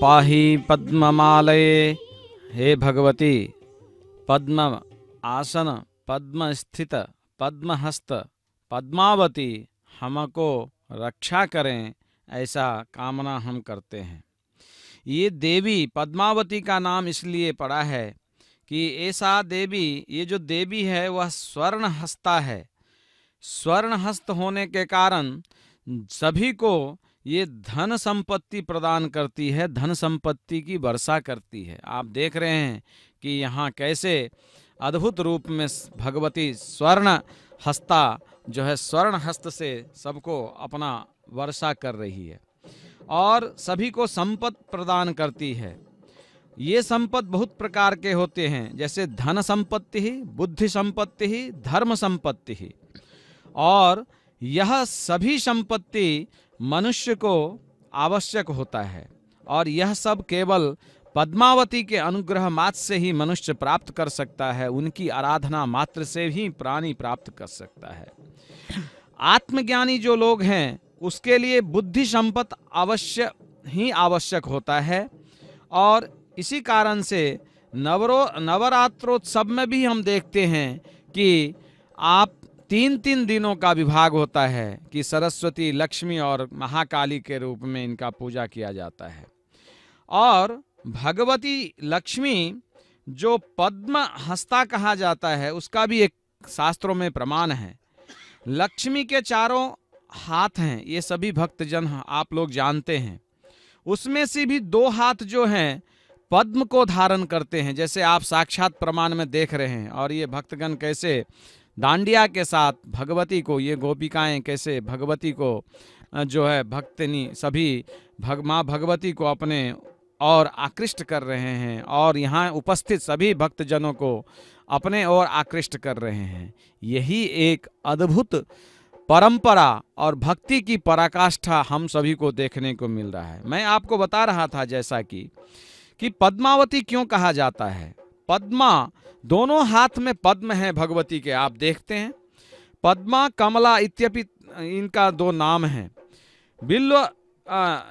पाहि पद्ममालये। हे भगवती, पद्म आसन, पद्म स्थित पद्महस्त पद्मावती, हमको रक्षा करें, ऐसा कामना हम करते हैं। ये देवी पद्मावती का नाम इसलिए पड़ा है कि ऐसा देवी, ये जो देवी है, वह स्वर्ण हस्ता है। स्वर्ण हस्त होने के कारण सभी को ये धन संपत्ति प्रदान करती है, धन संपत्ति की वर्षा करती है। आप देख रहे हैं कि यहाँ कैसे अद्भुत रूप में भगवती स्वर्ण हस्ता जो है, स्वर्ण हस्त से सबको अपना वर्षा कर रही है और सभी को संपत्ति प्रदान करती है। ये संपत्ति बहुत प्रकार के होते हैं, जैसे धन संपत्ति ही, बुद्धि संपत्ति ही, धर्म संपत्ति ही। और यह सभी संपत्ति मनुष्य को आवश्यक होता है और यह सब केवल पद्मावती के अनुग्रह मात्र से ही मनुष्य प्राप्त कर सकता है, उनकी आराधना मात्र से ही प्राणी प्राप्त कर सकता है। आत्मज्ञानी जो लोग हैं, उसके लिए बुद्धि संपत अवश्य ही आवश्यक होता है और इसी कारण से नवरो, नवरात्रोत्सव में भी हम देखते हैं कि आप तीन तीन दिनों का विभाग होता है कि सरस्वती, लक्ष्मी और महाकाली के रूप में इनका पूजा किया जाता है। और भगवती, लक्ष्मी जो पद्म हस्ता कहा जाता है, उसका भी एक शास्त्रों में प्रमाण है। लक्ष्मी के चारों हाथ हैं, ये सभी भक्तजन आप लोग जानते हैं। उसमें से भी दो हाथ जो हैं, पद्म को धारण करते हैं, जैसे आप साक्षात प्रमाण में देख रहे हैं। और ये भक्तगण कैसे डांडिया के साथ भगवती को, ये गोपिकाएँ कैसे भगवती को जो है भक्तनी सभी भग, माँ भगवती को अपने और आकृष्ट कर रहे हैं और यहाँ उपस्थित सभी भक्तजनों को अपने ओर आकृष्ट कर रहे हैं। यही एक अद्भुत परंपरा और भक्ति की पराकाष्ठा हम सभी को देखने को मिल रहा है। मैं आपको बता रहा था जैसा कि कि पद्मावती क्यों कहा जाता है? पद्मा, दोनों हाथ में पद्म है भगवती के, आप देखते हैं। पद्मा, कमला इत्यपि, इनका दो नाम है। बिल्व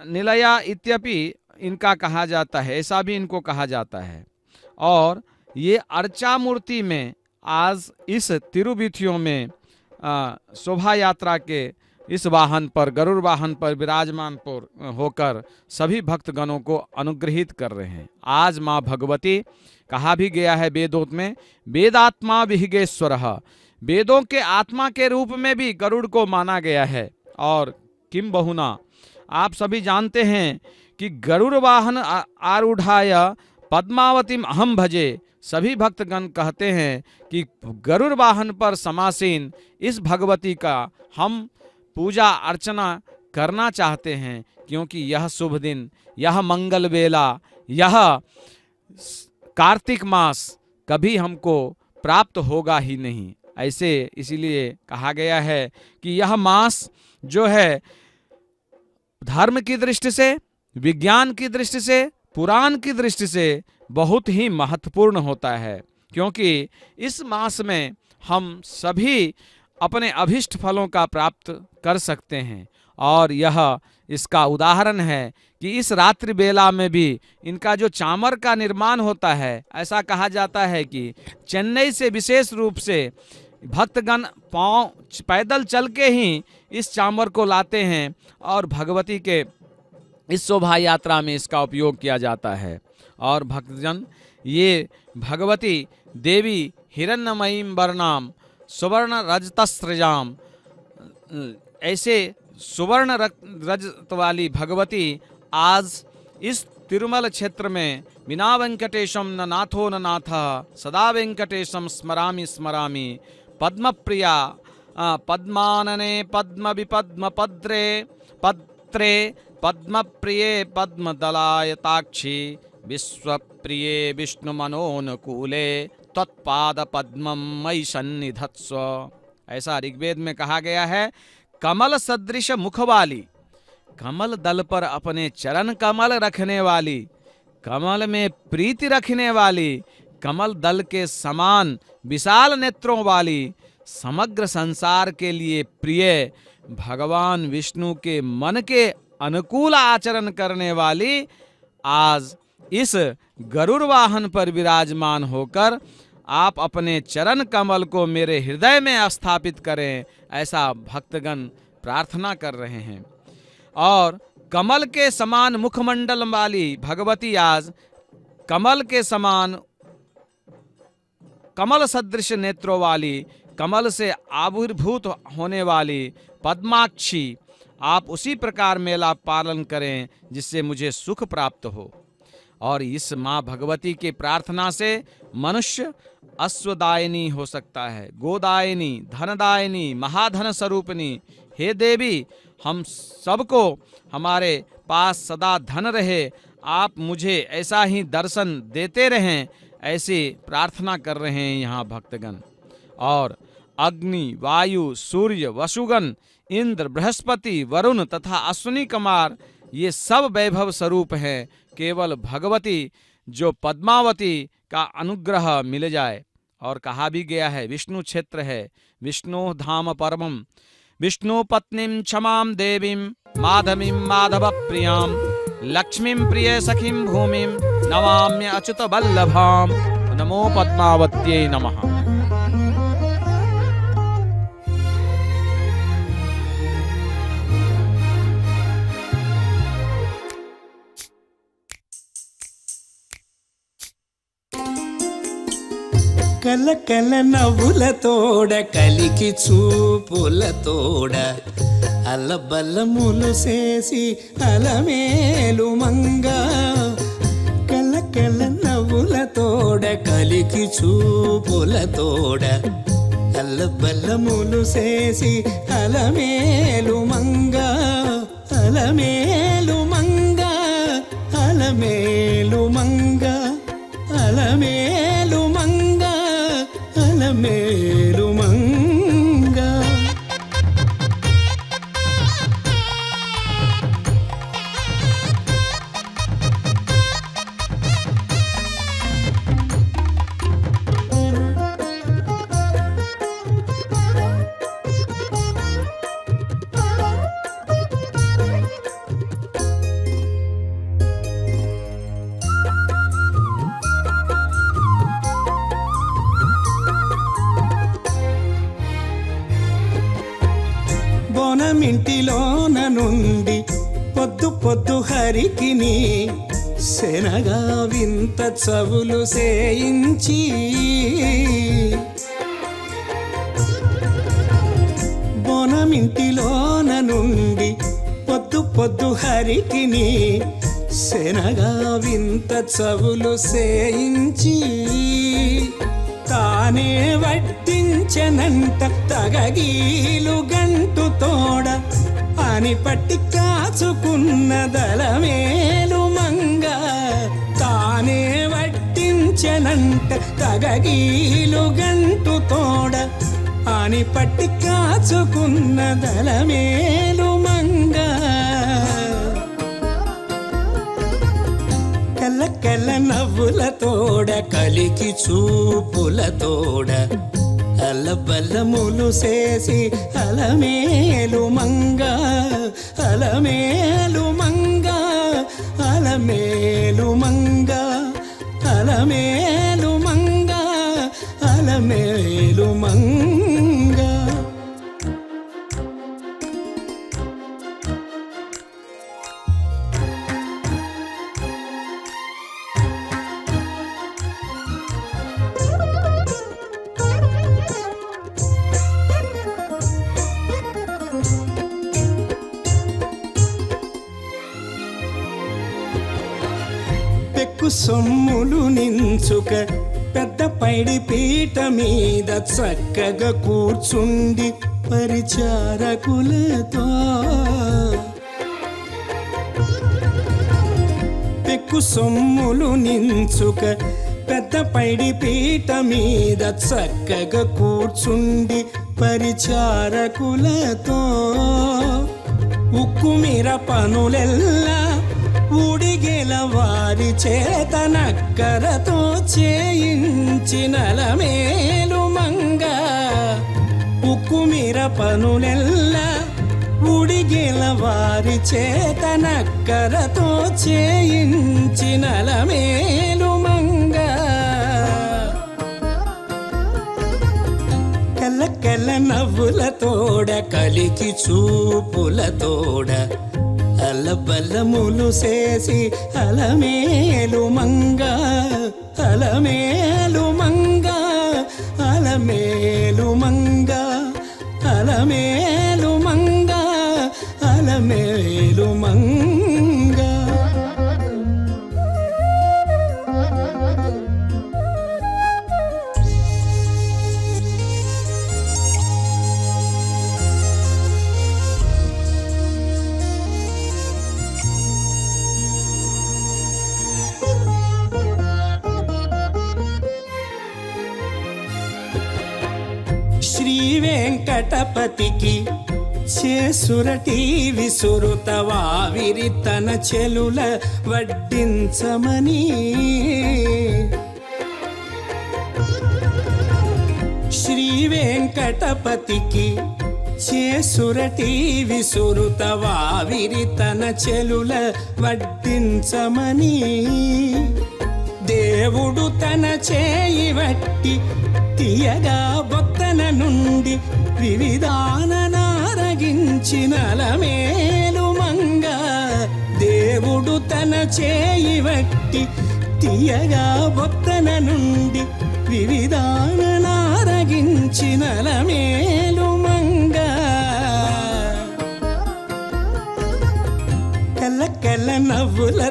निलया इत्यपि इनका कहा जाता है, ऐसा भी इनको कहा जाता है। और ये अर्चा मूर्ति में आज इस तिरुविथियों में शोभा यात्रा के इस वाहन पर, गरुड़ वाहन पर विराजमान पर, होकर सभी भक्तगणों को अनुग्रहित कर रहे हैं। आज माँ भगवती, कहा भी गया है वेदोत में, वेदात्मा विहिगेश्वर, वेदों के आत्मा के रूप में भी गरुड़ को माना गया है। और किम बहुना, आप सभी जानते हैं कि गरुड़ वाहन आरूढ़ाय पद्मावती अहम भजे। सभी भक्तगण कहते हैं कि गरुड़ वाहन पर समासीन इस भगवती का हम पूजा अर्चना करना चाहते हैं, क्योंकि यह शुभ दिन, यह मंगल बेला यह कार्तिक मास कभी हमको प्राप्त होगा ही नहीं। ऐसे इसीलिए कहा गया है कि यह मास जो है, धर्म की दृष्टि से, विज्ञान की दृष्टि से, पुराण की दृष्टि से बहुत ही महत्वपूर्ण होता है, क्योंकि इस मास में हम सभी अपने अभिष्ट फलों का प्राप्त कर सकते हैं। और यह इसका उदाहरण है कि इस रात्रि बेला में भी इनका जो चामर का निर्माण होता है, ऐसा कहा जाता है कि चेन्नई से विशेष रूप से भक्तगण पाँव पैदल चल के ही इस चामर को लाते हैं और भगवती के इस शोभा यात्रा में इसका उपयोग किया जाता है। और भक्तजन, ये भगवती देवी हिरण्यमयी वर्णाम सुवर्ण रजतस्त्रजाम। ऐसे सुवर्ण रजत वाली भगवती आज इस तिरुमल क्षेत्र में बिना वेंकटेशम न नाथो न नाथ, सदा वेंकटेशम स्मरामि स्मरामि। पद्म प्रिया पद्मानने पद्म विपद्म पद्रे पत्रे पद्म प्रिये पद्म दलायताक्षी विश्व प्रिये विष्णु मनोनुकूले तत्पाद पद्म मई सन्निधत्स्व। ऐसा ऋग्वेद में कहा गया है, कमल सदृश मुख वाली कमल दल पर अपने चरण कमल रखने वाली। कमल में प्रीति रखने वाली। कमल दल के समान विशाल नेत्रों वाली। समग्र संसार के लिए प्रिय, भगवान विष्णु के मन के अनुकूल आचरण करने वाली। आज इस गरुड़ वाहन पर विराजमान होकर आप अपने चरण कमल को मेरे हृदय में स्थापित करें, ऐसा भक्तगण प्रार्थना कर रहे हैं। और कमल के समान मुखमंडल वाली भगवती आज कमल के समान कमल सदृश नेत्रों वाली, कमल से आविर्भूत होने वाली पद्माक्षी, आप उसी प्रकार मेला पालन करें जिससे मुझे सुख प्राप्त हो। और इस माँ भगवती के प्रार्थना से मनुष्य अश्वदायिनी हो सकता है। गोदायिनी, धनदायिनी, महाधन स्वरूपनी हे देवी, हम सबको हमारे पास सदा धन रहे। आप मुझे ऐसा ही दर्शन देते रहें, ऐसी प्रार्थना कर रहे हैं यहाँ भक्तगण। और अग्नि, वायु, सूर्य वसुगन इंद्र, बृहस्पति, वरुण तथा अश्विनी कुमार, ये सब वैभव स्वरूप हैं। केवल भगवती जो पद्मावती का अनुग्रह मिल जाए। और कहा भी गया है, विष्णु क्षेत्र है, विष्णु धाम परमम, विष्णु पत्नीम क्षमाम देवीम माधवीम माधव प्रियाम लक्ष्मीम प्रिय सखीम भूमिम नमाम्य अच्युत बल्लभाम नमो पद्मावत्यै नमः। కల కల నవ్వులతోడ కలికి చూపులతోడ అల్లబల్లములు చేసి అలమేలు మంగ. కల కల నవ్వులతోడ కలికి చూపులతోడ అల్లబల్లములు చేసి అలమేలు మంగ. అలమేలు మంగ. అలమేలు మంగ. అలమే Yeah. వింత చవులు సేయించి బోనమింటిలోన నుండి పొద్దు పొద్దు హరికిని శనగా వింత చవులు సేయించి తానే వడ్డించనంట తగగీలు గంటు తోడ అని పట్టి కాచుకున్న దళమేలు మంగ తానే వడ్డించనంట తగగీలు గంటు తోడ అని పట్టి కాచుకున్న దళమేలు మంగ. కల్ల కల్ల నవ్వుల తోడ కలికి చూపుల తోడ అల్లబల్లములు చేసి అలమేలు మంగ అలమేలు మంగ అలమేలు మంగ. అలమేలు మంగ అలమేలు మంగ. నించుక పెద్ద పైడి పీట మీద చక్కగా కూర్చుండి పరిచారకులతో. పెక్కు సొమ్ములు నించుక పెద్ద పైడి పీట మీద చక్కగా కూర్చుండి పరిచారకులతో. ఉక్కు మీర పనులెల్లా ఊడిగేల వారి చేతనక్కరతో చేయించిన మేలు మంగ. ఉక్కుమిర పనులెల్లా ఊడి వారి చేతనక్కరతో చేయించిన మేలు మంగ. కల్ల కల్ల నవ్వుల తోడ కలికి చూపుల తోడ అలబల్లములు చేసి అలమేలు మంగ అలమేలు మంగ అలమేలు మంగ అలమే వెంకటపతికి చేసురటి విసురుత వావిరి తన చెలుల వడ్డించమని. శ్రీ వెంకటపతికి చేసురటి విసురుత వావిరి తన చెలుల వడ్డించమని. దేవుడు తన చేయి వట్టి తీయగా బొత్తన నుండి వివిధాన నారగించిన మేలు మంగ. దేవుడు తన చేయి వట్టి తీయగా భక్తన నుండి వివిధాన నారగించిన మేలు మంగ. కల్ల కల్ల నవ్వుల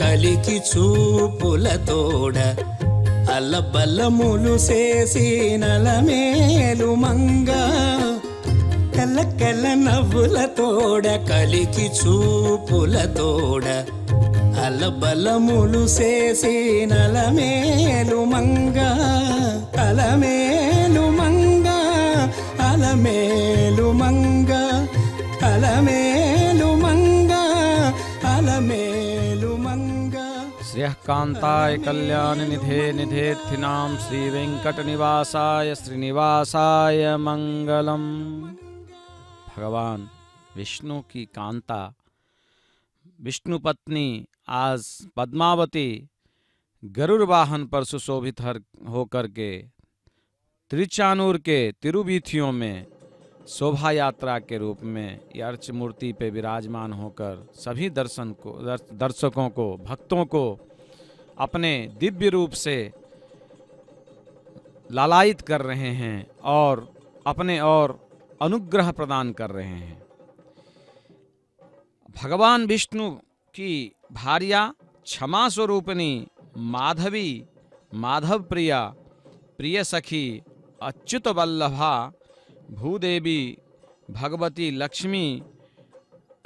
కలికి చూపులతోడ బల బలములు చేసిన మేలు మంగ. కల కల నవ్వులతోడ కలికి చూపులతోడ అలబలములు చేసిన మేలు మంగ. कांताय कल्याण निधे निधे थिनाम श्री वेंकट निवासाय श्रीनिवासाय मंगलम भगवान विष्णु की कांता विष्णु पत्नी आज पद्मावती गरुड़ वाहन पर सुशोभित होकर के त्रिचानूर के तिरुवीथियों में शोभा यात्रा के रूप में यह अर्च मूर्ति पे विराजमान होकर सभी दर्शन को दर्शकों को, भक्तों को अपने दिव्य रूप से लालायित कर रहे हैं और अपने और अनुग्रह प्रदान कर रहे हैं। भगवान विष्णु की भार्या क्षमा स्वरूपिणी माधवी माधव प्रिया प्रिय सखी अच्युत वल्लभा भूदेवी, भगवती लक्ष्मी,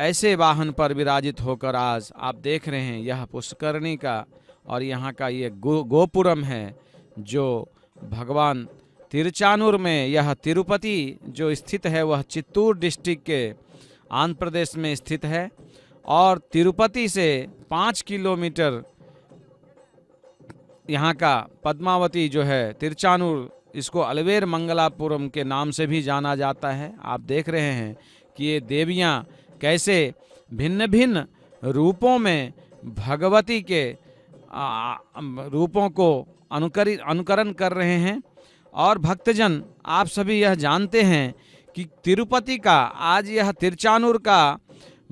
ऐसे वाहन पर विराजित होकर आज आप देख रहे हैं यह पुष्करणी का और यहाँ का ये गो, गोपुरम है जो भगवान तिरुचानूर में, यह तिरुपति जो स्थित है, वह चित्तूर डिस्ट्रिक्ट के आंध्र प्रदेश में स्थित है। और तिरुपति से पाँच किलोमीटर यहाँ का पद्मावती जो है, तिरचानूर, इसको अलवेर मंगलापुरम के नाम से भी जाना जाता है। आप देख रहे हैं कि ये देवियाँ कैसे भिन्न भिन्न रूपों में भगवती के रूपों को अनुकरि, अनुकरण कर रहे हैं। और भक्तजन, आप सभी यह जानते हैं कि तिरुपति का, आज यह तिरचानूर का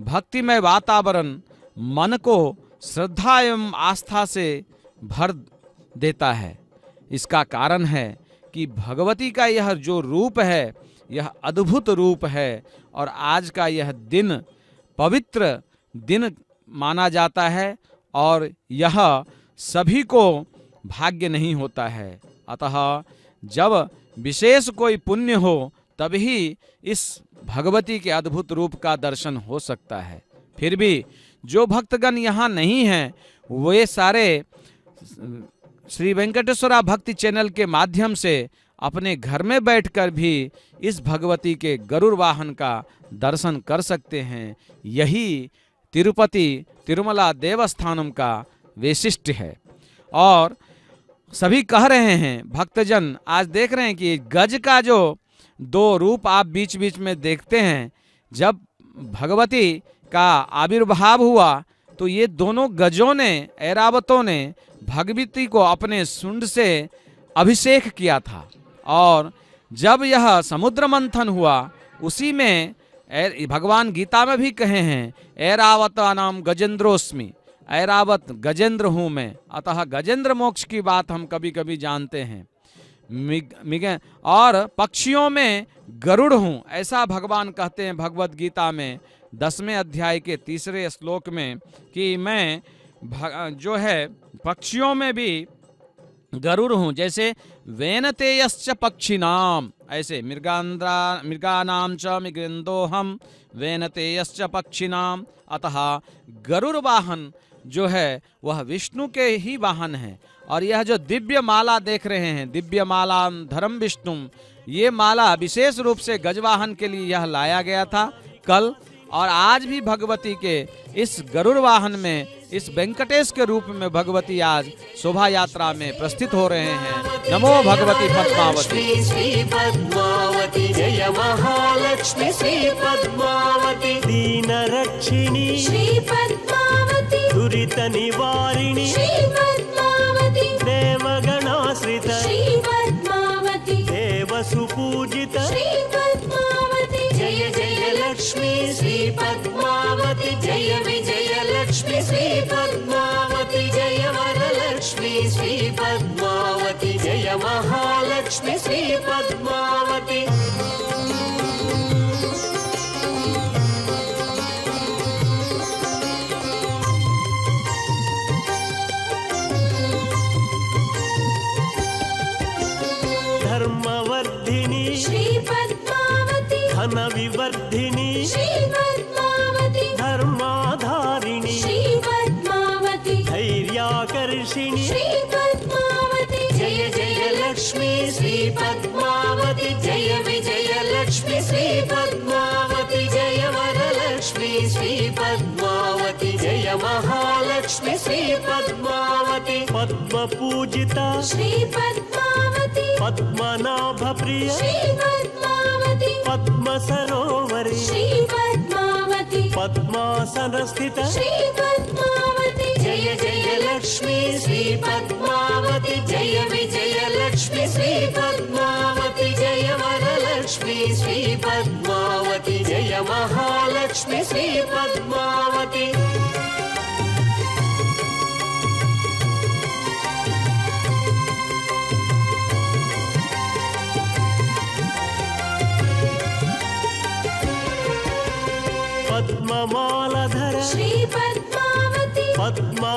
भक्तिमय वातावरण मन को श्रद्धा एवं आस्था से भर देता है। इसका कारण है कि भगवती का यह जो रूप है, यह अद्भुत रूप है और आज का यह दिन पवित्र दिन माना जाता है। और यह सभी को भाग्य नहीं होता है। अतः जब विशेष कोई पुण्य हो, तभी इस भगवती के अद्भुत रूप का दर्शन हो सकता है। फिर भी जो भक्तगण यहाँ नहीं हैं, वे सारे श्री वेंकटेश्वरा भक्ति चैनल के माध्यम से अपने घर में बैठकर भी इस भगवती के गरुड़ वाहन का दर्शन कर सकते हैं। यही तिरुपति तिरुमला देवस्थानम का वैशिष्ट्य है। और सभी कह रहे हैं, भक्तजन, आज देख रहे हैं कि गज का जो दो रूप आप बीच बीच में देखते हैं, जब भगवती का आविर्भाव हुआ तो ये दोनों गजों ने, ऐरावतों ने भगवती को अपने सुंड से अभिषेक किया था। और जब यह समुद्र मंथन हुआ, उसी में भगवान गीता में भी कहे हैं ऐरावता नाम गजेंद्रोस्मि ऐरावत गजेंद्र हूँ मैं अतः गजेंद्र मोक्ष की बात हम कभी कभी जानते हैं। मिग, मिग और पक्षियों में गरुड़ हूँ ऐसा भगवान कहते हैं भगवत गीता में दसवें अध्याय के तीसरे श्लोक में कि मैं जो है पक्षियों में भी गरुड़ हूँ जैसे वेनतेयश्च पक्षिनाम ऐसे मृगांद्रा मृगानाम च मृगेन्दोहम वेनतेयश्च पक्षिनाम अतः गरुड़ वाहन जो है, वह विष्णु के ही वाहन है। और यह जो दिव्य माला देख रहे हैं, दिव्य माला धर्म विष्णु, ये माला विशेष रूप से गजवाहन के लिए यह लाया गया था। कल और आज भी भगवती के इस गरुड़ वाहन में इस वेंकटेश के रूप में भगवती आज शोभा यात्रा में प्रस्थित हो रहे हैं। नमो भगवती पद्मावती। श्री पद्मावती जय महालक्ष्मी। श्री पद्मावती दीनरक्षिणी। श्री पद्मावती। दुरित निवारिणि। श्री श्री पद्मावती जय वरलक्ष्मी श्री पद्मावती जय महालक्ष्मी श्री पद्मावती धर्मवर्धिनी श्री पद्मावती धनविवर्धिनी। श्री महालक्ष्मी श्री पद्मावती। पद्म पूजिता श्री पद्मावती। पद्मनाभ प्रिय श्री पद्मावती। पद्म सरोवरी श्री पद्मावती। पद्मासन स्थित श्री पद्मावती। जय जय लक्ष्मी श्री पद्मावती। जय विजय लक्ष्मी श्री पद्मावती। जय वरलक्ष्मी श्री पद्मावती। जय महालक्ष्मी श्री पद्मावती ma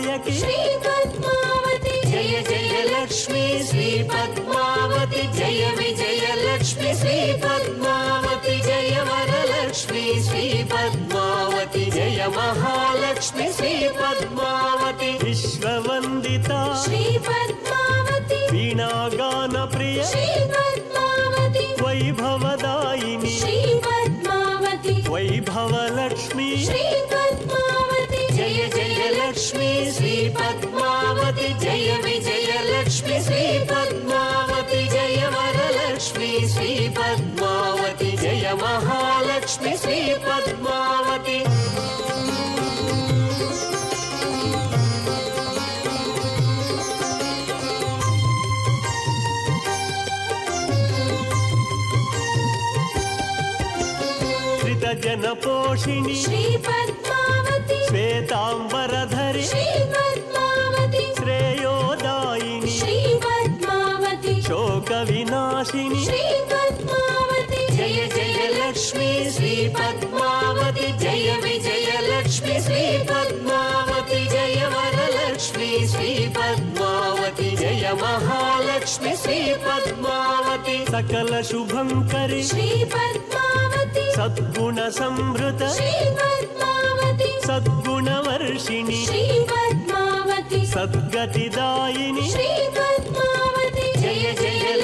विनायके श्री पद्मावती जय जय लक्ष्मी। महालक्ष्मि श्री पद्मावती श्रितजनपोषिणि श्वेताम्बरधरि श्रेयो दायिनि शोकविनाशिनि श्रीपद्मा लक्ष्मी श्री पद्मावति जय विजय लक्ष्मी श्री पद्मावति जय वरलक्ष्मी श्री पद्मावति जय महालक्ष्मी श्री पद्मावति सकल शुभं करि। श्री पद्मावति सद्गुण संवृत सद्गुणवर्षिणि। श्री पद्मावती सद्गतिदायिनि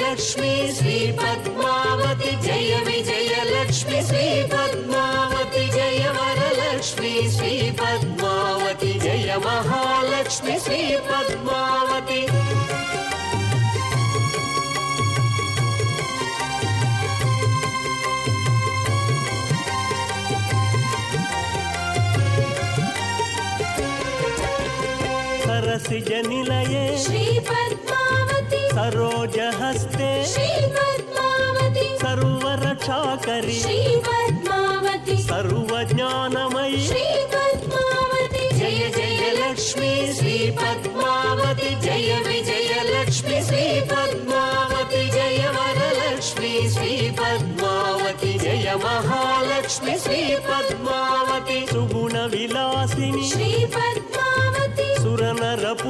लक्ष्मी श्री पद्मावति जय विजय लक्ष्मी श्री पद्मावति जय वरलक्ष्मी श्री पद्मावति जय महालक्ष्मी महालक्ष्मि श्रीपद्मावती। परसिजनिलये श्रीपद्म सरोजहस्ते। सर्वरक्षाकरी। पद्मावती सर्वज्ञानमयी। जय जय जयलक्ष्मी श्रीपद्मावती। जय विजयलक्ष्मी श्री पद्मावती जय वरलक्ष्मी श्रीपद्मावती। जय महालक्ष्मी श्रीपद्मावती। सुगुणविलासिनी। सुरनरप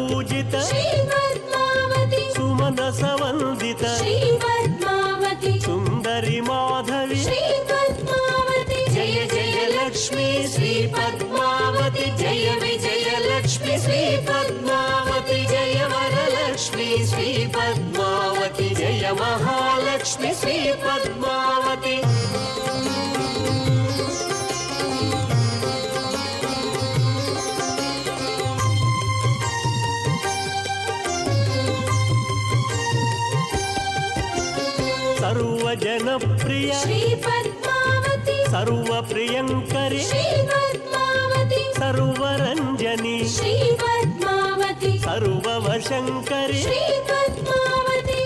सं पद्मावती सुन्दरि माधवी जय जयलक्ष्मी श्रीपद्मावती। जय विजयलक्ष्मी श्रीपद्मावती। जय वरलक्ष्मी श्रीपद्मावती। जय महालक्ष्मी श्री सुंदरे सर्वरंजनी सर्वव शंकरे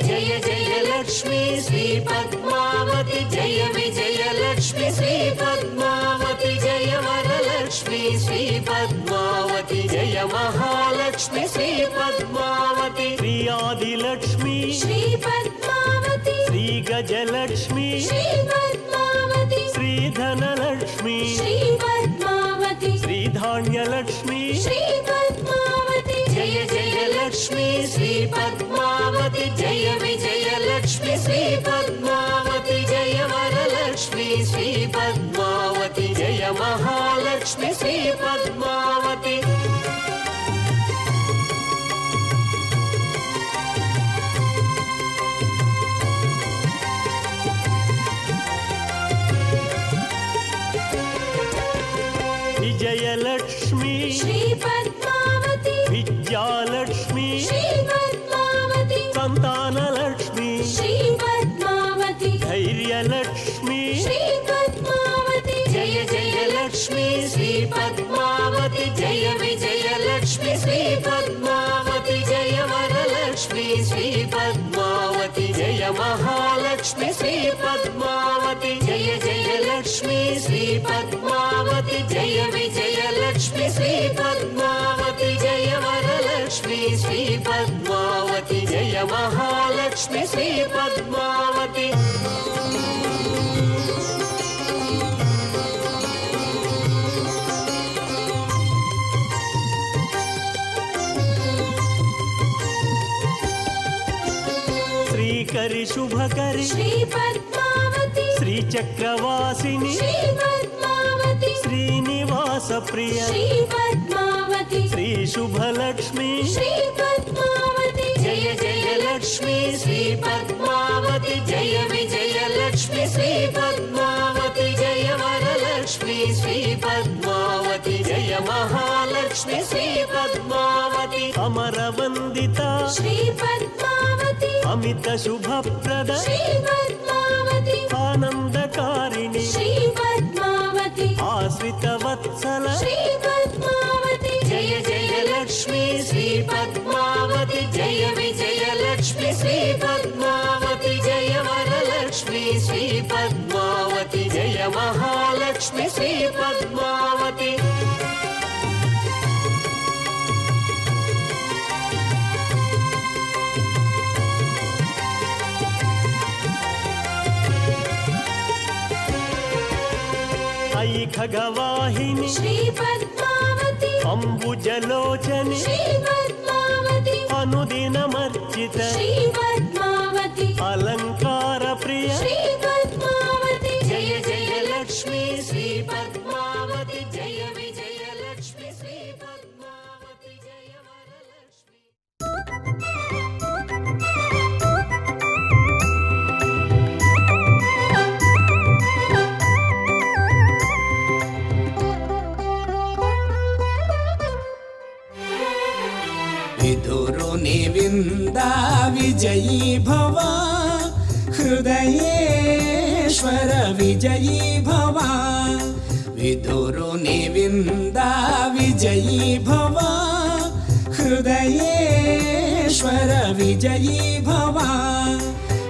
जय जय लक्ष्मी श्री पद्मावती जय विजय लक्ष्मी श्री पद्मावती जय वरलक्ष्मी श्री पद्मावती जय महालक्ष्मी श्री पद्मावती श्री आदिलक्ष्मी श्री पद्मावती श्री गजलक्ष्मी श्री श्री धनलक्ष्मी श्री पद्मावती श्रीधान्यलक्ष्मी श्री जय जय जयलक्ष्मी श्रीपद्मावती जय विजय विजयलक्ष्मी श्रीपद्मावती जय वरलक्ष्मी श्रीपद्मावती जय महलक्ष्मि श्रीपद्मावती पद्मावती। जय जय लक्ष्मी श्री पद्मावती। जय विजय लक्ष्मी श्री पद्मावती। जय वरलक्ष्मी श्री पद्मावती। जय महालक्ष्मी श्री पद्मावती। श्री शुभ करि श्री चक्रवासी श्रीनिवास प्रिय श्रीचक्रवासिनि श्री श्रीशुभलक्ष्मी जय जय लक्ष्मी श्रीपद्मावति जय विजय लक्ष्मी श्रीपद्मावति जय वरलक्ष्मी श्रीपद्मावति जय महालक्ष्मी श्री श्रीपद्मावति अमरवन्दिता श्रीपद्मावति अमितशुभप्रद श्रीपद्मावति पद्मावती जय विजयलक्ष्मि श्री पद्मावती जय वरलक्ष्मी श्री पद्मावती जय महालक्ष्मि श्री पद्मावती। खगवाहिनी श्री पद्मावती अम्बुजलोचनी श्री ಶ್ರೀಮಂತ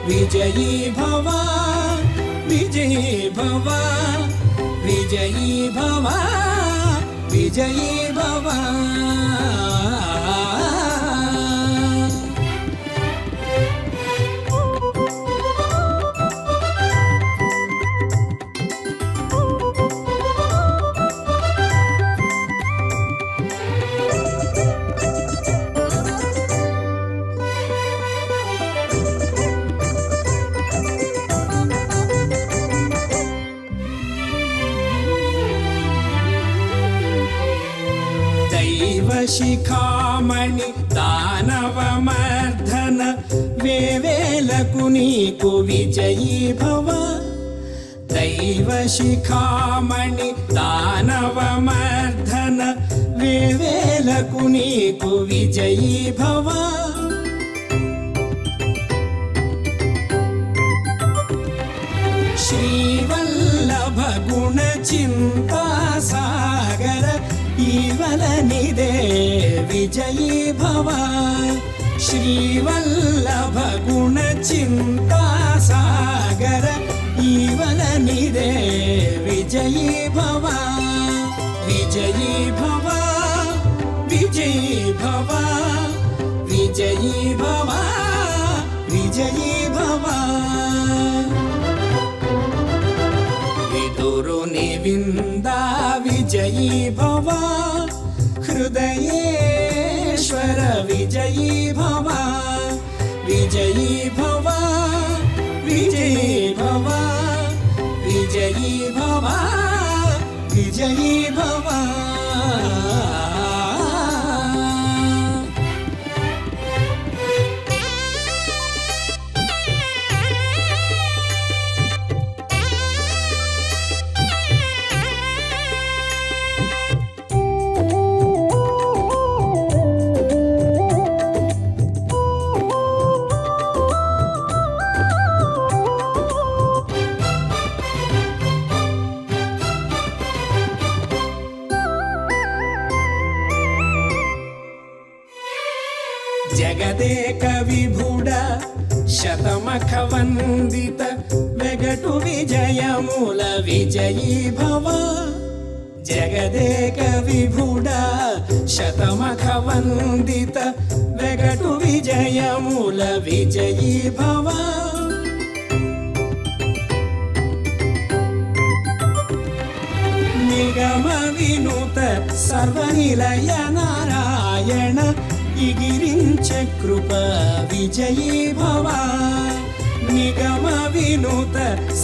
विजयी भव विजयी भव विजयी भव विजयी भव నీకు విజయీ భవ దైవశిఖామణి దానవమర్ధన వేవేలకు నీకు విజయీ భవ శ్రీవల్లభ గుణ చింతా सागर जीवननिदे विजयी भव विजयी भव विजयी भव विजयी भव विजयी भव। भवादुरुनिविन्दा विजयी भव हृदयेश्वर विजयी भव विजयी भवा। விஜயி பவா விஜயி பவா விஜயி பவா వందిత వెగటు విజయముల విజయీ భవ జగదేక విభుడ శతమఖ వందిత వెగటు విజయముల విజయీ భవ నిగమ వినుత సర్వనిలయ నారాయణ ఇగిరించ కృప విజయీ భవ निगमविनुत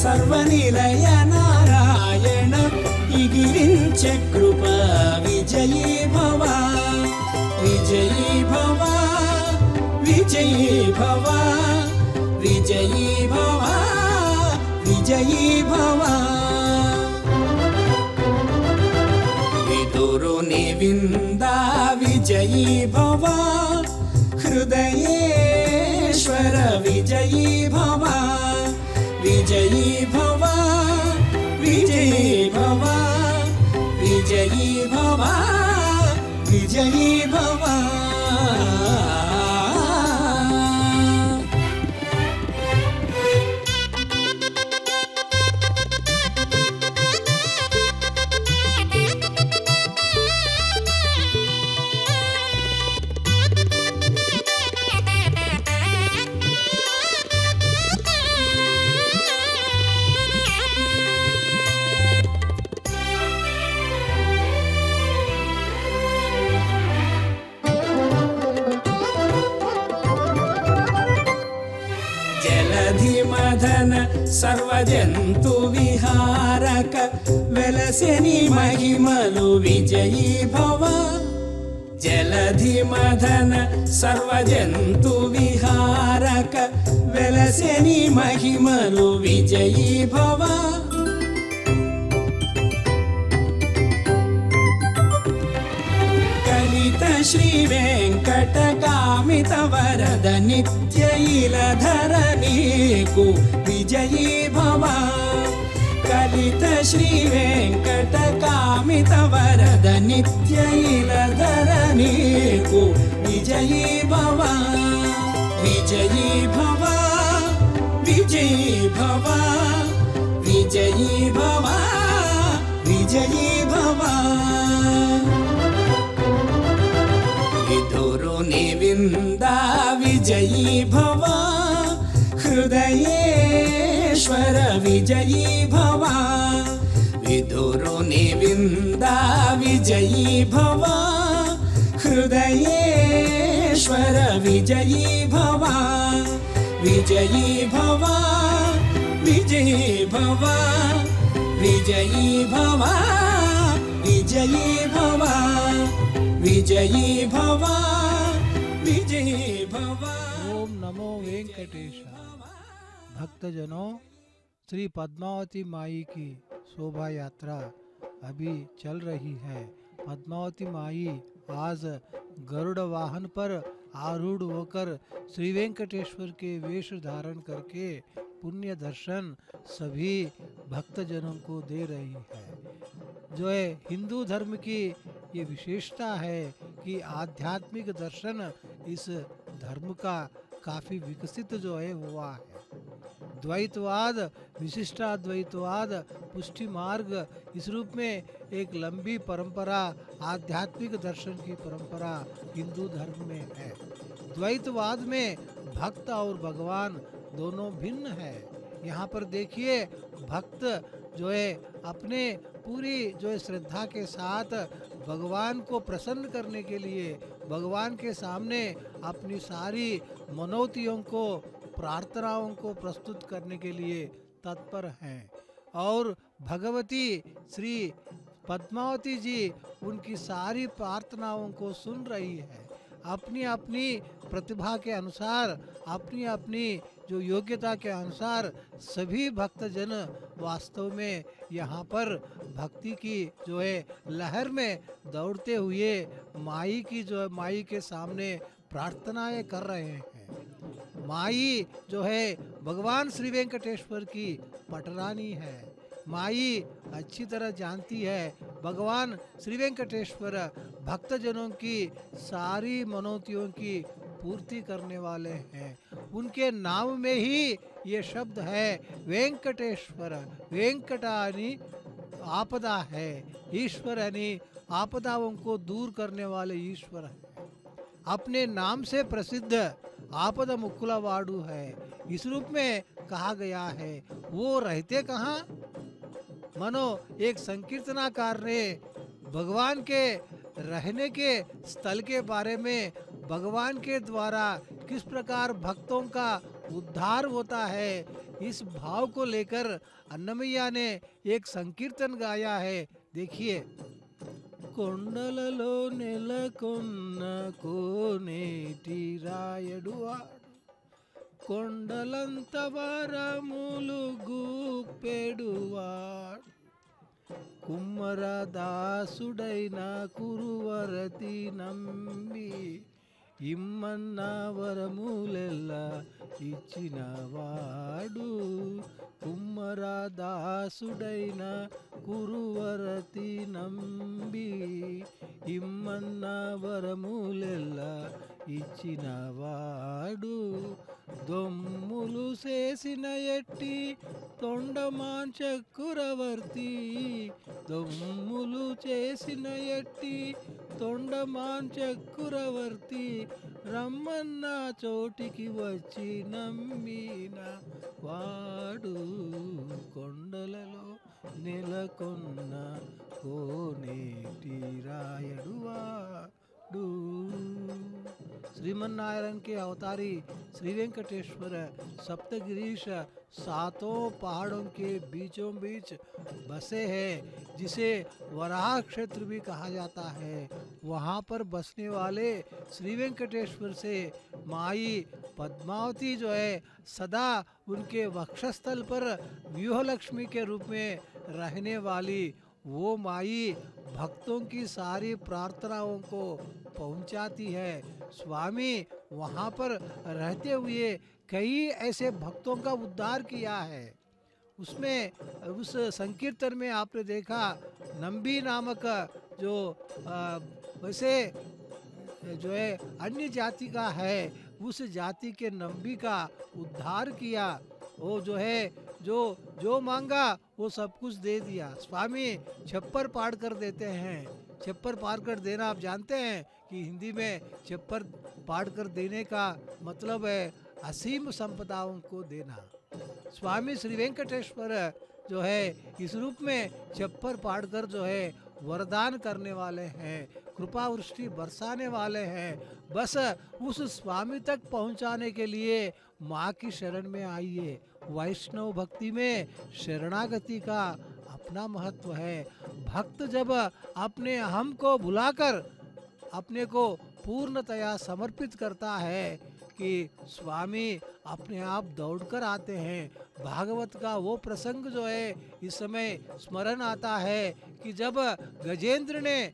सर्वनिलय नारायण इगिरिञ्च कृपा विजयी भव विजयी भव विजयी भव विजयी भव विजयी भव। भवानिविन्दा विजयी भव हृदये ईश्वर विजयी भव विजयी भव विजयी भव विजयी भव विजयी भवा। మహిమలు విజయీ భవ జలధి మదన సర్వజంతు విహారక వెలసెని మహిమలు విజయీ భవ కలిత శ్రీ వెంకటకామిత వరద నిత్యైలధర నీకు విజయీ భవ श्रीवेङ्कटकामितवरद नित्यैलधरणीको विजयी भव विजयी भव विजयी भव विजयी भव विजयी भवादुरु निन्दा विजयी भव हृदये विश्वेश्वर विजयी भव विदुरुनिविन्दा विजयी भव हृदयेश्वर विजयी भव विजयी भव विजयी भव विजयी भव विजयी भव विजयी भव विजयी भव ॐ नमो वेङ्कटेश भक्तजनों, श्री पद्मावती माई की शोभा यात्रा अभी चल रही है। पद्मावती माई आज गरुड़ वाहन पर आरूढ़ होकर श्री वेंकटेश्वर के वेश धारण करके पुण्य दर्शन सभी भक्तजनों को दे रही है। जो है, हिंदू धर्म की ये विशेषता है कि आध्यात्मिक दर्शन इस धर्म का काफ़ी विकसित जो है, हुआ है। द्वैतवाद, विशिष्टाद्वैतवाद पुष्टि मार्ग इस रूप में एक लंबी परंपरा, आध्यात्मिक दर्शन की परंपरा हिंदू धर्म में है। द्वैतवाद में भक्त और भगवान दोनों भिन्न है। यहाँ पर देखिए, भक्त जो है, अपने पूरी जो है श्रद्धा के साथ भगवान को प्रसन्न करने के लिए, भगवान के सामने अपनी सारी मनोतियों को प्रार्थनाओं को प्रस्तुत करने के लिए तत्पर हैं। और भगवती श्री पद्मावती जी उनकी सारी प्रार्थनाओं को सुन रही है। अपनी अपनी प्रतिभा के अनुसार अपनी अपनी जो योग्यता के अनुसार सभी भक्तजन वास्तव में यहाँ पर भक्ति की जो है, लहर में दौड़ते हुए माई की जो है माई के सामने प्रार्थनाएँ कर रहे हैं। माई जो है भगवान श्री वेंकटेश्वर की पटरानी है। माई अच्छी तरह जानती है भगवान श्री वेंकटेश्वर भक्तजनों की सारी मनोतियों की पूर्ति करने वाले हैं। उनके नाम में ही ये शब्द है, वेंकटेश्वर, वेंकटानी आपदा है। ईश्वर यानी आपदाओं को दूर करने वाले ईश्वर है। अपने नाम से प्रसिद्ध आपद मुकुलावाडू है। इस रूप में कहा गया है, वो रहते कहाँ? मनो, एक संकीर्तनाकार ने भगवान के रहने के स्थल के बारे में भगवान के द्वारा किस प्रकार भक्तों का उद्धार होता है, इस भाव को लेकर अन्नमैया ने एक संकीर्तन गाया है। देखिए। కొండలలో నెలకొన్న కోనేటి రాయడువాడు కొండలంత వరములు గూపెడువాడు కుమ్మర దాసుడైన కురువరతి నంబి ఇమ్మన్న వరములెల్లా ఇచ్చినవాడు కుమ్మరదాసుడైన కురువరతి నంబి. ఇమ్మన్న వరములెల్లా ఇచ్చినవాడు దొమ్ములు చేసిన ఎట్టి తొండమాన్ చక్రవర్తి దొమ్ములు చేసిన ఎట్టి తొండమాన్ చక్రవర్తి రమ్మన్న చోటికి వచ్చి నమ్మిన వాడు కొండలలో నెలకొన్న కోనేటి రాయడువాడు श्रीमन्नारायण के अवतारी श्री वेंकटेश्वर सप्तगिरीश सातों पहाड़ों के बीचों बीच बसे हैं, जिसे वराह क्षेत्र भी कहा जाता है। वहाँ पर बसने वाले श्री वेंकटेश्वर से माई पद्मावती जो है, सदा उनके वक्षस्थल पर व्यूह लक्ष्मी के रूप में रहने वाली वो माई भक्तों की सारी प्रार्थनाओं को पहुंचाती है। स्वामी वहाँ पर रहते हुए कई ऐसे भक्तों का उद्धार किया है। उसमें, उस संकीर्तन में आपने देखा, नंबी नामक जो वैसे, जो है, अन्य जाति का है, उस जाति के नंबी का उद्धार किया। वो जो है, जो जो मांगा, वो सब कुछ दे दिया। स्वामी छप्पर पार कर देते हैं। छप्पर पार कर देना आप जानते हैं कि हिंदी में छप्पर पाड़ कर देने का मतलब है असीम संपदाओं को देना। स्वामी श्री वेंकटेश्वर जो है, इस रूप में छप्पर पाड़ कर जो है, वरदान करने वाले हैं, कृपा वृष्टि बरसाने वाले हैं। बस उस स्वामी तक पहुँचाने के लिए माँ की शरण में आइए। वैष्णव भक्ति में शरणागति का अपना महत्व है। भक्त जब अपने हम को भुलाकर अपने को पूर्णतया समर्पित करता है कि स्वामी अपने आप दौड़कर आते हैं। भागवत का वो प्रसंग जो है, इस समय स्मरण आता है कि जब गजेंद्र ने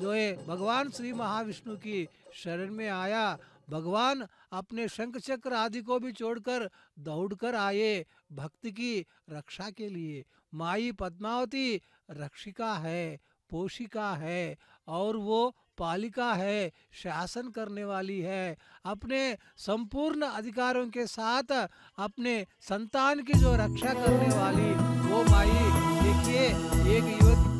जो है, भगवान श्री महाविष्णु की शरण में आया, भगवान अपने शंख चक्र आदि को भी छोड़कर दौड़कर आए भक्त की रक्षा के लिए। माई पद्मावती रक्षिका है, पोषिका है और वो पालिका है शासन करने वाली है अपने संपूर्ण अधिकारों के साथ अपने संतान की जो रक्षा करने वाली वो माई देखिए एक युवती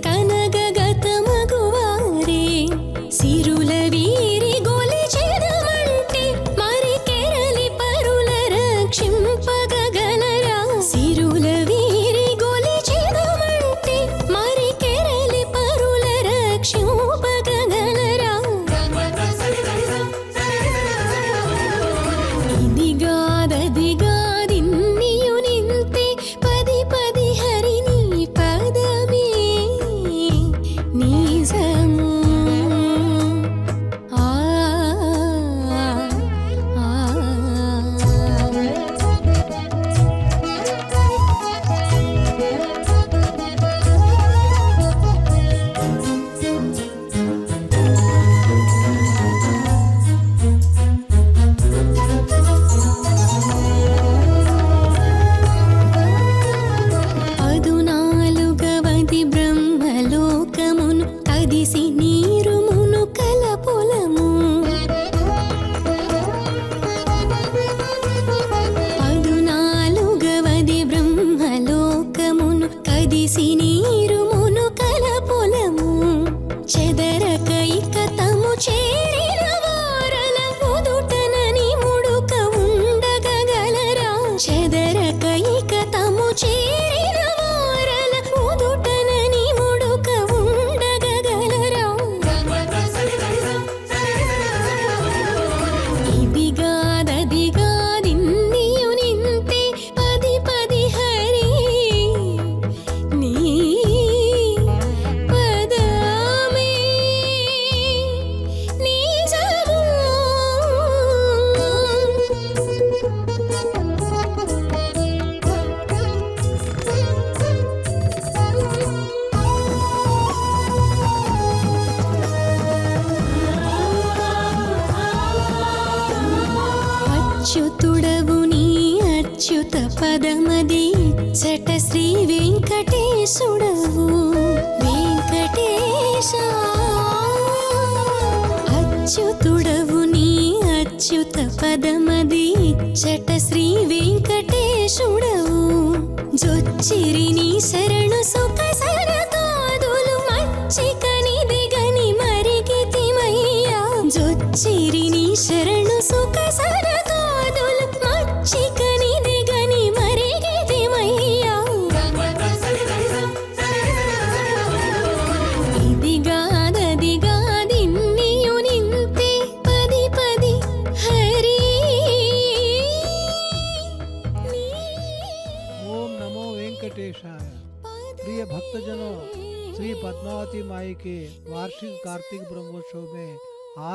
canción.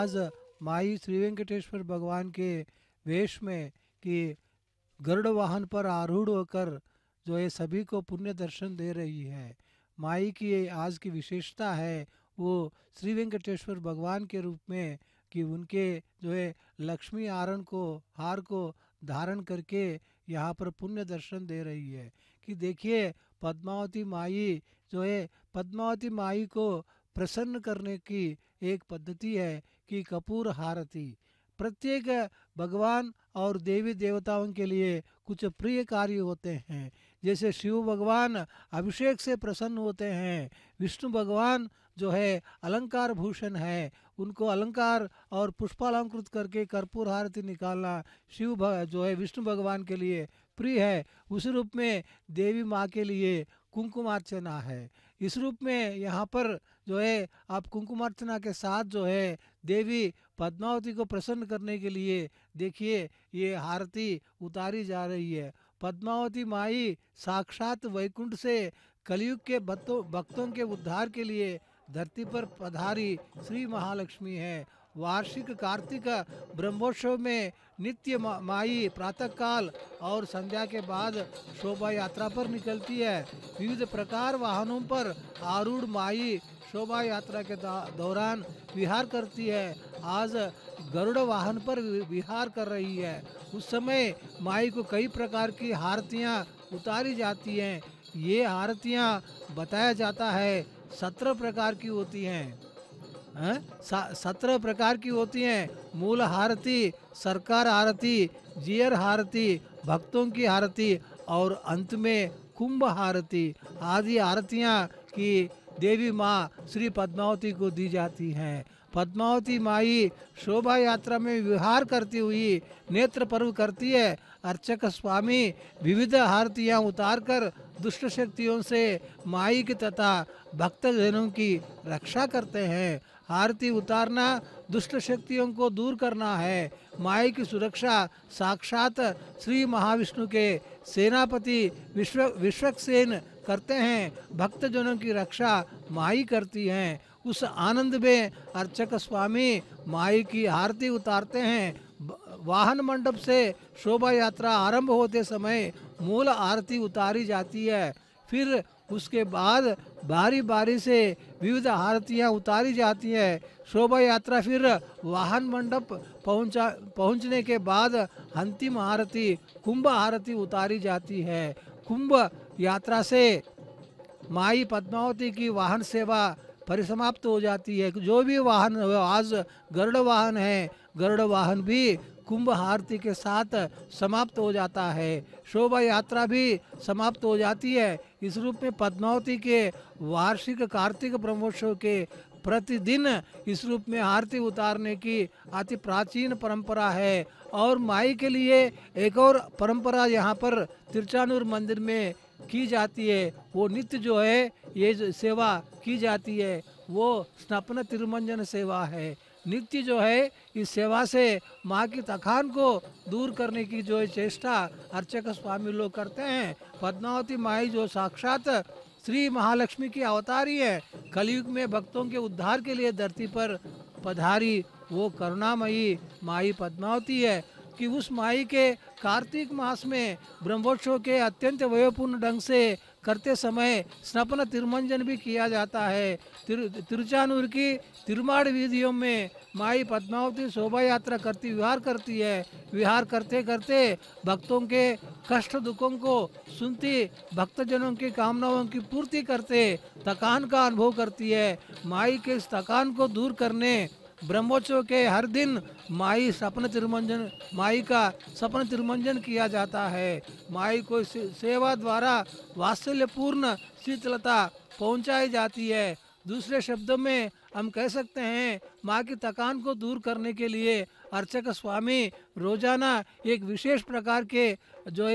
आज माई श्री वेंकटेश्वर भगवान के वेश में कि गरुड़ वाहन पर आरूढ़ होकर जो है सभी को पुण्य दर्शन दे रही है। माई की आज की विशेषता है, वो श्री वेंकटेश्वर भगवान के रूप में कि उनके जो है लक्ष्मी आरण को, हार को धारण करके यहाँ पर पुण्य दर्शन दे रही है। कि देखिए, पद्मावती माई जो है पद्मावती माई को प्रसन्न करने की एक पद्धति है कि कपूर हारती प्रत्येक भगवान और देवी देवताओं के लिए कुछ प्रिय कार्य होते हैं। जैसे शिव भगवान अभिषेक से प्रसन्न होते हैं, विष्णु भगवान जो है अलंकार भूषण है, उनको अलंकार और पुष्पालंकृत करके कर्पूर आरती निकालना शिव जो है विष्णु भगवान के लिए प्रिय है। उस रूप में देवी माँ के लिए कुंकुमार्चना है। इस रूप में यहाँ पर जो है, आप कुंकुमार्चना के साथ जो है, देवी पद्मावती को प्रसन्न करने के लिए देखिए, ये आरती उतारी जा रही है। पद्मावती माई साक्षात वैकुंठ से कलयुग के भक्तों भक्तों के उद्धार के लिए धरती पर पधारी श्री महालक्ष्मी है। वार्षिक कार्तिक ब्रह्मोत्सव में नित्य माई प्रातःकाल और संध्या के बाद शोभा यात्रा पर निकलती है। विविध प्रकार वाहनों पर आरूढ़ माई शोभा यात्रा के दौरान विहार करती है। आज गरुड़ वाहन पर विहार कर रही है। उस समय माई को कई प्रकार की आरतियाँ उतारी जाती हैं। ये आरतियाँ बताया जाता है, सत्रह प्रकार की होती हैं। सत्रह प्रकार की होती हैं। मूल आरती सरकार आरती जियर आरती भक्तों की आरती और अंत में कुंभ आरती आदि आरतियाँ की देवी माँ श्री पद्मावती को दी जाती हैं। पद्मावती माई शोभा यात्रा में विहार करती हुई नेत्र पर्व करती है। अर्चक स्वामी विविध आरतियाँ उतार कर दुष्ट शक्तियों से माई की तथा भक्तजनों की रक्षा करते हैं। आरती उतारना दुष्ट शक्तियों को दूर करना है। माई की सुरक्षा, साक्षात श्री महाविष्णु के सेनापति विश्व, विश्वक्सेन करते हैं। भक्तजनों की रक्षा माई करती हैं। उस आनंद में अर्चक स्वामी माई की आरती उतारते हैं। वाहन मंडप से शोभा यात्रा आरंभ होते समय मूल आरती उतारी जाती है। फिर उसके बाद बारी बारी से विविध आरतियाँ उतारी जाती हैं। शोभा यात्रा फिर वाहन मंडप पहुँचा, पहुँचने के बाद अंतिम आरती कुंभ आरती उतारी जाती है। कुंभ यात्रा से माई पद्मावती की वाहन सेवा परिसमाप्त हो जाती है। जो भी वाहन, आज गरुड़ वाहन है, गरुड़ वाहन भी कुंभ आरती के साथ समाप्त हो जाता है। शोभा यात्रा भी समाप्त हो जाती है। इस रूप में पद्मावती के वार्षिक कार्तिक ब्रह्मोत्सव के प्रतिदिन इस रूप में आरती उतारने की अति प्राचीन परंपरा है। और माई के लिए एक और परंपरा यहाँ पर तिरचानूर मंदिर में की जाती है। वो नित्य जो है, ये सेवा की जाती है, वो स्नपन तिरुमंजन सेवा है। नित्य जो है, इस सेवा से माँ की तखान को दूर करने की जो है चेष्टा अर्चक स्वामी लोग करते हैं। पद्मावती माई जो साक्षात श्री महालक्ष्मी की अवतारी है, कलयुग में भक्तों के उद्धार के लिए धरती पर पधारी वो करुणामयी माई पद्मावती है कि उस माई के कार्तिक मास में ब्रह्मोत्सव के अत्यंत वयोपूर्ण ढंग से करते समय स्नपन तिरुमंजन भी किया जाता है। तिर, तिरुचानूर की तिरुमाड़ वीधियों में माई पद्मावती शोभा यात्रा करती, विहार करती है। विहार करते करते भक्तों के कष्ट दुखों को सुनती, भक्तजनों की कामनाओं की पूर्ति करते, थकान का अनुभव करती है। माई के इस थकान को दूर करने ब्रह्मोत्सव के हर दिन माई सपन तिरुमंजन, माई का सपन तिरुमंजन किया जाता है। माई को सेवा द्वारा वात्सल्यपूर्ण शीतलता पहुंचाई जाती है। दूसरे शब्दों में हम कह सकते हैं, माँ की थकान को दूर करने के लिए अर्चक स्वामी रोज़ाना एक विशेष प्रकार के जो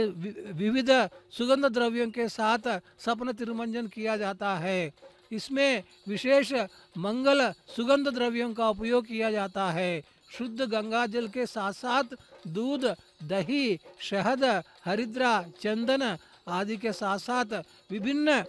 विविध सुगंध द्रव्यों के साथ सपन तिरुमंजन किया जाता है। इसमें विशेष मंगल सुगंध द्रव्यों का उपयोग किया जाता है। शुद्ध गंगा जल के साथ साथ दूध, दही, शहद, हरिद्रा, चंदन आदि के साथ साथ विभिन्न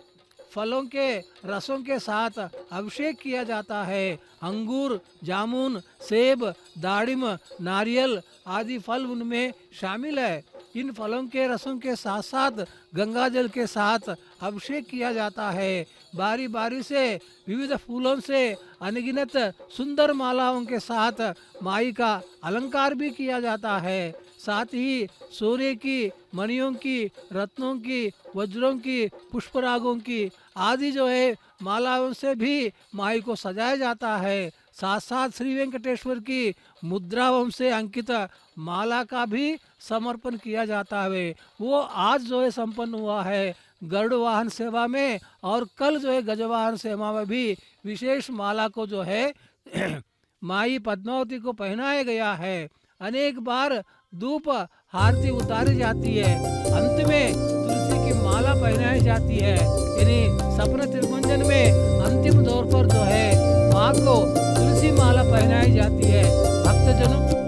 फलों के रसों के साथ अभिषेक किया जाता है। अंगूर, जामुन, सेब दाड़िम नारियल आदि फल उनमें शामिल है। इन फलों के रसों के साथ साथ गंगा जल के साथ अभिषेक किया जाता है। बारी बारी से, विविध फूलों से अनगिनत सुंदर मालाओं के साथ माई का अलंकार भी किया जाता है। साथ ही सूर्य की मणियों की, रत्नों की, वज्रों की, पुष्परागों की आदि जो है मालाओं से भी माई को सजाया जाता है। साथ साथ श्री वेंकटेश्वर की मुद्राओं से अंकित माला का भी समर्पण किया जाता है। वो आज जो है संपन्न हुआ है। गरुड़ वाहन सेवा में और कल जो है गजवाहन सेवा में भी विशेष माला को जो है माई पद्मावती को पहनाया गया है। अनेक बार धूप आरती उतारी जाती है। अंत में तुलसी की माला पहनाई जाती है। यानी सपन त्रिमंजन में अंतिम दौर पर जो है, माँ को तुलसी माला पहनाई जाती है। भक्तजनों